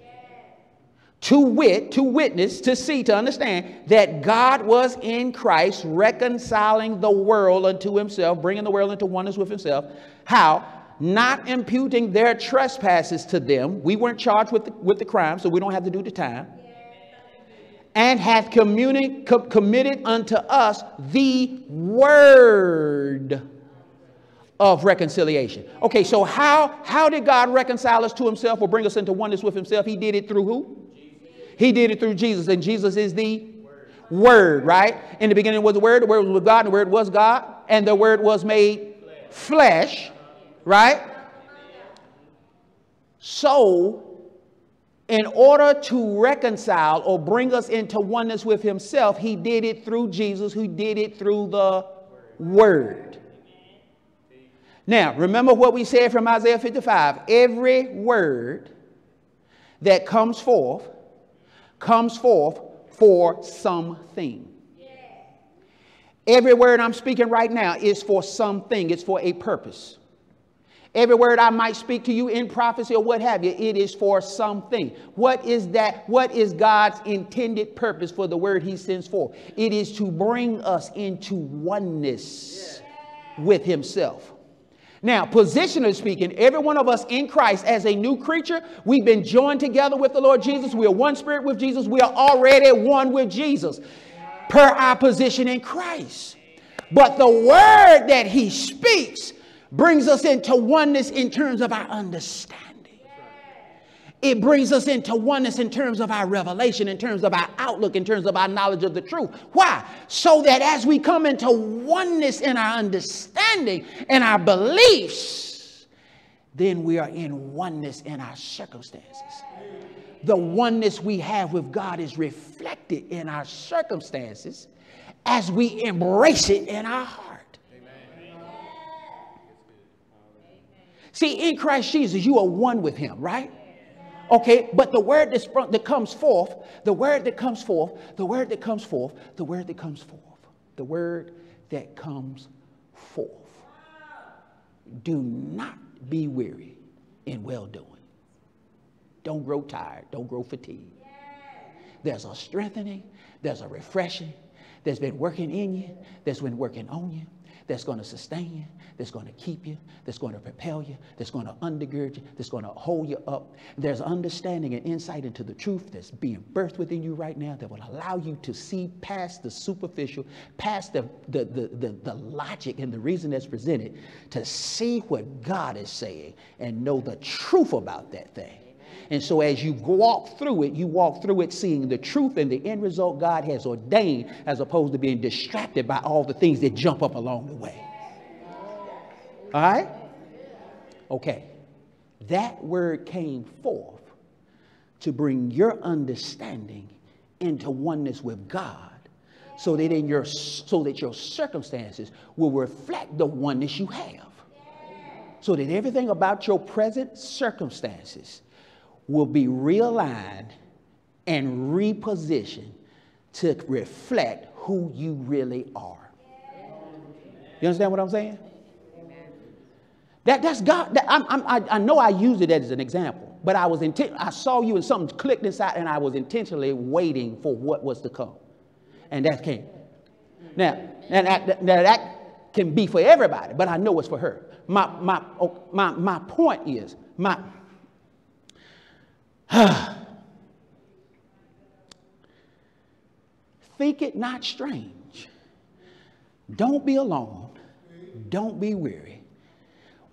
A: To wit, to witness, to see, to understand that God was in Christ reconciling the world unto himself, bringing the world into oneness with himself. How? not imputing their trespasses to them. We weren't charged with the, with the crime, so we don't have to do the time. And hath communi- co- committed unto us the word of reconciliation. Okay, so how, how did God reconcile us to himself or bring us into oneness with himself? He did it through who? He did it through Jesus, and Jesus is the word. right? In the beginning was the Word, the Word was with God, and the Word was God, and the Word was made flesh, flesh right? So, in order to reconcile or bring us into oneness with Himself, He did it through Jesus, who did it through the Word. Now, remember what we said from Isaiah 55 every word that comes forth comes forth for something. Every word I'm speaking right now is for something, it's for a purpose. Every word I might speak to you in prophecy or what have you, it is for something. What is that? What is God's intended purpose for the word he sends forth? It is to bring us into oneness with himself. Now, positionally speaking, every one of us in Christ as a new creature, we've been joined together with the Lord Jesus. We are one spirit with Jesus. We are already one with Jesus per our position in Christ. But the word that he speaks brings us into oneness in terms of our understanding. It brings us into oneness in terms of our revelation, in terms of our outlook, in terms of our knowledge of the truth. Why? So that as we come into oneness in our understanding and our beliefs, then we are in oneness in our circumstances. The oneness we have with God is reflected in our circumstances as we embrace it in our heart. See, in Christ Jesus, you are one with him, right? Okay, but the word that comes forth, the word that comes forth, the word that comes forth, the word that comes forth, the word that comes forth. Do not be weary in well doing. Don't grow tired. Don't grow fatigued. There's a strengthening, there's a refreshing that's been working in you, that's been working on you, that's going to sustain you, that's going to keep you, that's going to propel you, that's going to undergird you, that's going to hold you up. There's understanding and insight into the truth that's being birthed within you right now that will allow you to see past the superficial, past the, the, the, the, the logic and the reason that's presented, to see what God is saying and know the truth about that thing. And so as you walk through it, you walk through it seeing the truth and the end result God has ordained as opposed to being distracted by all the things that jump up along the way. All right? Okay. That word came forth to bring your understanding into oneness with God so that in your so that your circumstances will reflect the oneness you have. So that everything about your present circumstances will be realigned and repositioned to reflect who you really are. You understand what I'm saying? That, that's God. That, I'm, I'm, i I know I use it as an example, but I was intent. I saw you and something clicked inside, and I was intentionally waiting for what was to come, and that came. Now, now that, now that can be for everybody, but I know it's for her. My my oh, my my point is my. Think it not strange. Don't be alone. Don't be weary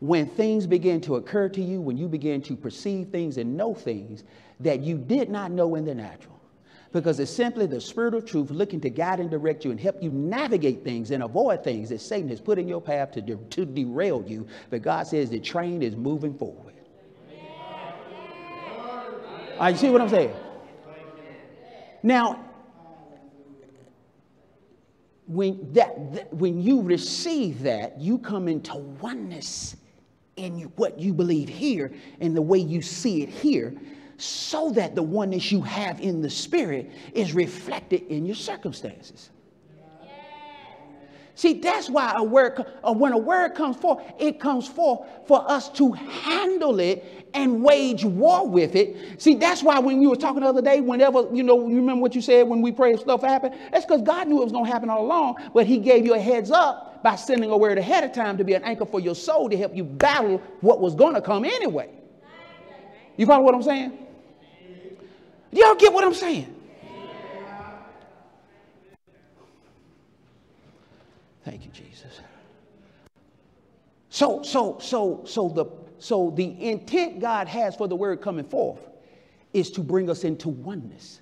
A: when things begin to occur to you, when you begin to perceive things and know things that you did not know in the natural. Because it's simply the spirit of truth looking to guide and direct you and help you navigate things and avoid things that Satan has put in your path to, de- to derail you. But God says the train is moving forward. You see what I'm saying? Now, when that, that, when you receive that, you come into oneness in what you believe here and the way you see it here, so that the oneness you have in the spirit is reflected in your circumstances. See, that's why a word, uh, when a word comes forth, it comes forth for us to handle it and wage war with it. See, that's why when you were talking the other day, whenever, you know, you remember what you said when we prayed stuff happened? That's because God knew it was going to happen all along, but He gave you a heads up by sending a word ahead of time to be an anchor for your soul to help you battle what was going to come anyway. You follow what I'm saying? Y'all get what I'm saying? Thank you, Jesus. So, so, so, so the so the intent God has for the word coming forth is to bring us into oneness.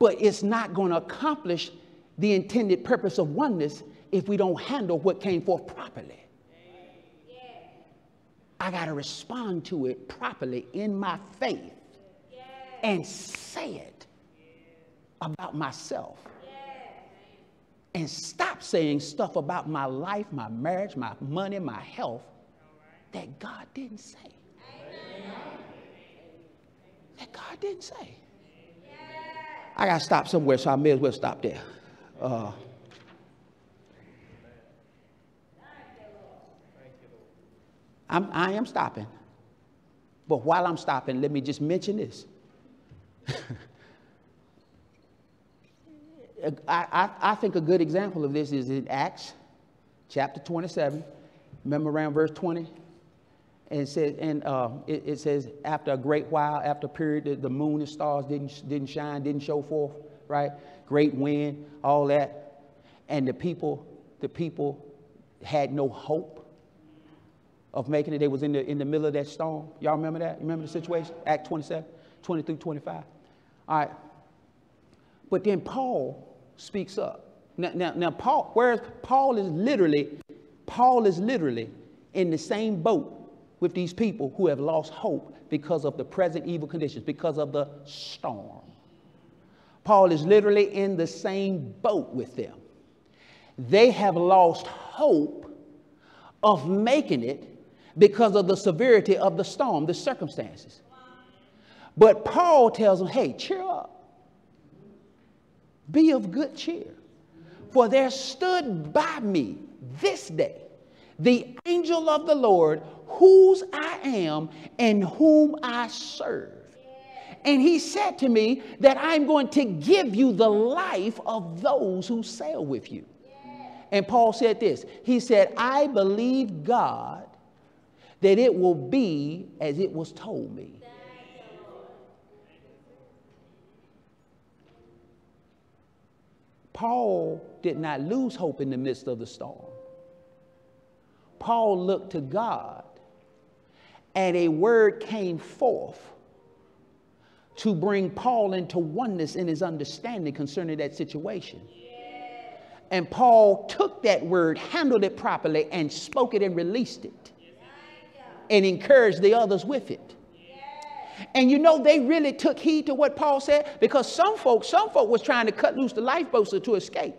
A: But it's not going to accomplish the intended purpose of oneness if we don't handle what came forth properly. I got to respond to it properly in my faith and say it about myself and stop saying stuff about my life, my marriage, my money, my health that God didn't say. That God didn't say. I got to stop somewhere, so I may as well stop there. Uh, I'm, I am stopping. But while I'm stopping, let me just mention this. I, I, think a good example of this is in Acts chapter 27. Remember around verse 20? And it says, and uh, it, it, says, after a great while, after a period, the, the moon and stars didn't, didn't shine, didn't show forth, right? Great wind, all that. And the people, the people had no hope of making it. They was in the, in the middle of that storm. Y'all remember that? Remember the situation? Act 27, 20 through 25. All right. But then Paul speaks up. Now, now, now Paul, whereas Paul is literally, Paul is literally in the same boat with these people who have lost hope because of the present evil conditions, because of the storm. Paul is literally in the same boat with them. They have lost hope of making it because of the severity of the storm, the circumstances. But Paul tells them, hey, cheer up. Be of good cheer. For there stood by me this day the angel of the Lord, whose I am and whom I serve. And he said to me that I'm going to give you the life of those who sail with you. And Paul said this He said, I believe God that it will be as it was told me. Paul did not lose hope in the midst of the storm. Paul looked to God, and a word came forth to bring Paul into oneness in his understanding concerning that situation. And Paul took that word, handled it properly, and spoke it and released it and encouraged the others with it. And you know, they really took heed to what Paul said because some folks, some folk was trying to cut loose the lifeboats to escape.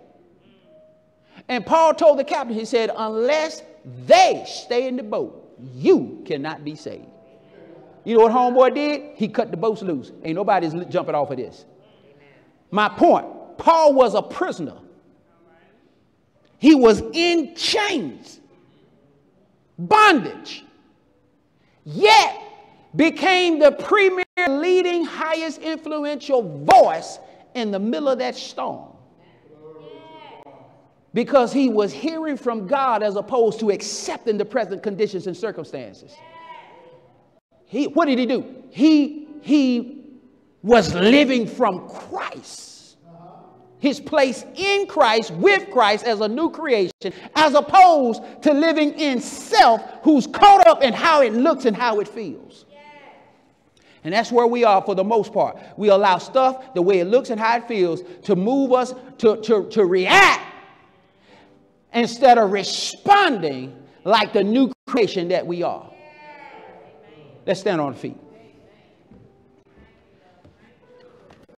A: And Paul told the captain, he said, unless they stay in the boat, you cannot be saved. You know what homeboy did? He cut the boats loose. Ain't nobody's jumping off of this. My point, Paul was a prisoner. He was in chains, bondage yet became the premier leading highest influential voice in the middle of that storm because he was hearing from God as opposed to accepting the present conditions and circumstances. He, what did he do? He, he was living from Christ. his place in Christ, with Christ as a new creation, as opposed to living in self, who's caught up in how it looks and how it feels. And that's where we are for the most part. We allow stuff, the way it looks and how it feels, to move us to, to, to react instead of responding like the new creation that we are. Let's stand on feet.